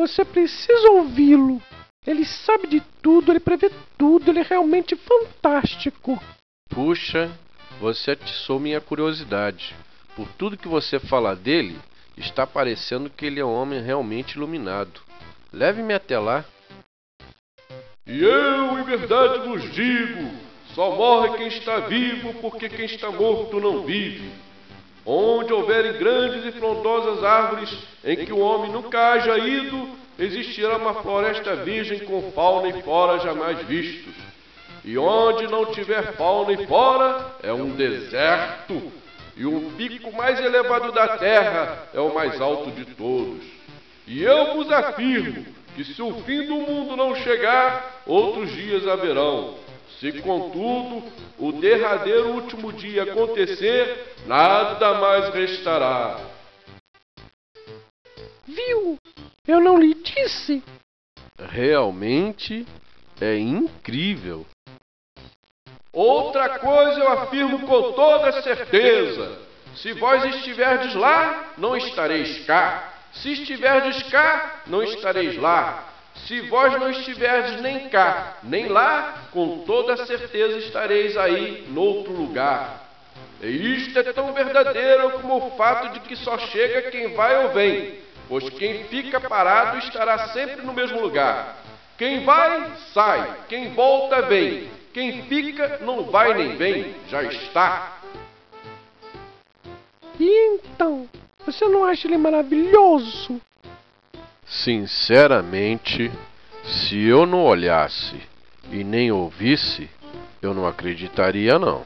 Você precisa ouvi-lo. Ele sabe de tudo, ele prevê tudo, ele é realmente fantástico. Puxa, você atiçou minha curiosidade. Por tudo que você fala dele, está parecendo que ele é um homem realmente iluminado. Leve-me até lá. E eu, em verdade, vos digo: só morre quem está vivo, porque quem está morto não vive. Onde houverem grandes e frondosas árvores em que o homem nunca haja ido, existirá uma floresta virgem com fauna e flora jamais vistos. E onde não tiver fauna e flora, é um deserto. E o pico mais elevado da terra é o mais alto de todos. E eu vos afirmo que se o fim do mundo não chegar, outros dias haverão. Se, contudo, o derradeiro último dia acontecer, nada mais restará. Eu não lhe disse. Realmente é incrível. Outra coisa eu afirmo com toda certeza: se vós estiverdes lá, não estareis cá. Se estiverdes cá, não estareis lá. Se vós não estiverdes nem cá, nem lá, com toda certeza estareis aí, noutro lugar. E isto é tão verdadeiro como o fato de que só chega quem vai ou vem, pois quem fica parado estará sempre no mesmo lugar. Quem vai, sai, quem volta, vem. Quem fica, não vai nem vem, já está. E então, você não acha ele maravilhoso? Sinceramente, se eu não olhasse e nem ouvisse, eu não acreditaria não.